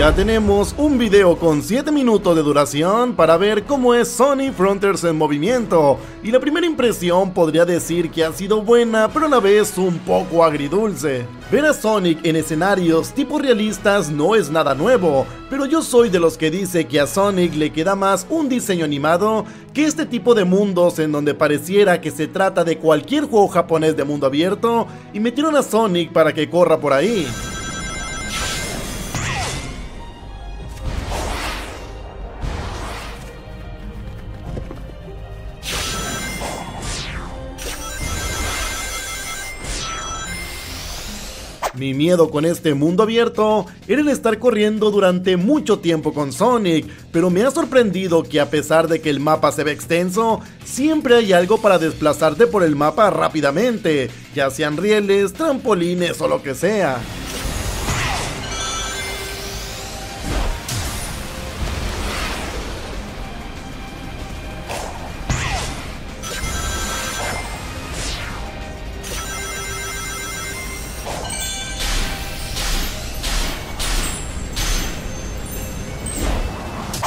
Ya tenemos un video con 7 minutos de duración para ver cómo es Sonic Frontiers en movimiento y la primera impresión podría decir que ha sido buena pero a la vez un poco agridulce. Ver a Sonic en escenarios tipo realistas no es nada nuevo, pero yo soy de los que dice que a Sonic le queda más un diseño animado que este tipo de mundos en donde pareciera que se trata de cualquier juego japonés de mundo abierto y metieron a Sonic para que corra por ahí. Mi miedo con este mundo abierto era el estar corriendo durante mucho tiempo con Sonic, pero me ha sorprendido que a pesar de que el mapa se ve extenso, siempre hay algo para desplazarte por el mapa rápidamente, ya sean rieles, trampolines o lo que sea.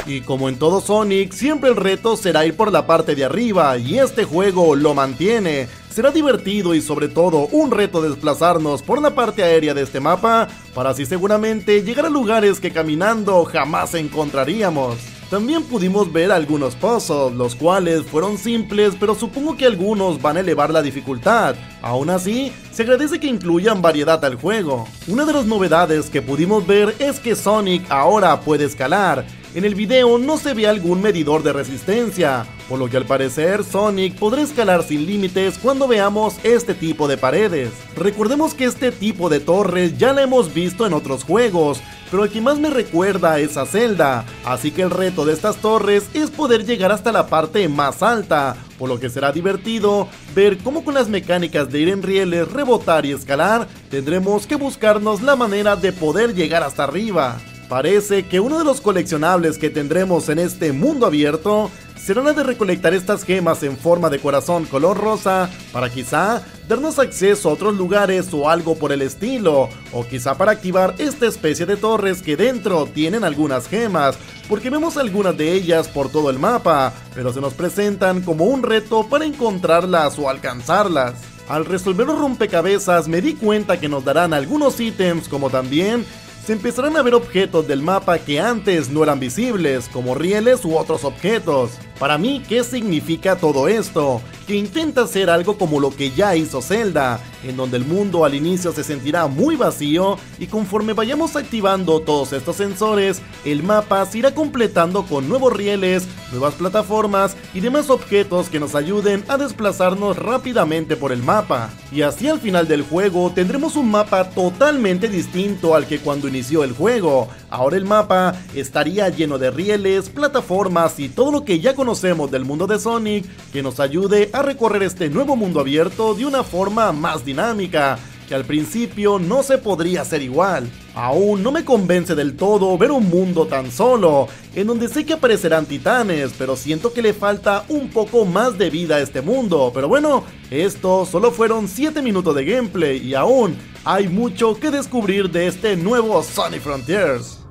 Y como en todo Sonic, siempre el reto será ir por la parte de arriba, y este juego lo mantiene. Será divertido y sobre todo un reto desplazarnos por la parte aérea de este mapa, para así seguramente llegar a lugares que caminando jamás encontraríamos. También pudimos ver algunos pozos, los cuales fueron simples, pero supongo que algunos van a elevar la dificultad. Aún así, se agradece que incluyan variedad al juego. Una de las novedades que pudimos ver es que Sonic ahora puede escalar, en el video no se ve algún medidor de resistencia, por lo que al parecer Sonic podrá escalar sin límites cuando veamos este tipo de paredes. Recordemos que este tipo de torres ya la hemos visto en otros juegos, pero el que más me recuerda es a Zelda, así que el reto de estas torres es poder llegar hasta la parte más alta, por lo que será divertido ver cómo con las mecánicas de ir en rieles, rebotar y escalar, tendremos que buscarnos la manera de poder llegar hasta arriba. Parece que uno de los coleccionables que tendremos en este mundo abierto será la de recolectar estas gemas en forma de corazón color rosa para quizá darnos acceso a otros lugares o algo por el estilo, o quizá para activar esta especie de torres que dentro tienen algunas gemas, porque vemos algunas de ellas por todo el mapa, pero se nos presentan como un reto para encontrarlas o alcanzarlas. Al resolver los rompecabezas me di cuenta que nos darán algunos ítems como también se empezarán a ver objetos del mapa que antes no eran visibles, como rieles u otros objetos. Para mí, ¿qué significa todo esto? Que intenta hacer algo como lo que ya hizo Zelda, en donde el mundo al inicio se sentirá muy vacío y conforme vayamos activando todos estos sensores, el mapa se irá completando con nuevos rieles, nuevas plataformas y demás objetos que nos ayuden a desplazarnos rápidamente por el mapa. Y así al final del juego tendremos un mapa totalmente distinto al que cuando inició el juego. Ahora el mapa estaría lleno de rieles, plataformas y todo lo que ya conocemos del mundo de Sonic que nos ayude a recorrer este nuevo mundo abierto de una forma más dinámica, que al principio no se podría hacer igual. Aún no me convence del todo ver un mundo tan solo, en donde sé que aparecerán titanes, pero siento que le falta un poco más de vida a este mundo. Pero bueno, esto solo fueron 7 minutos de gameplay y aún hay mucho que descubrir de este nuevo Sonic Frontiers.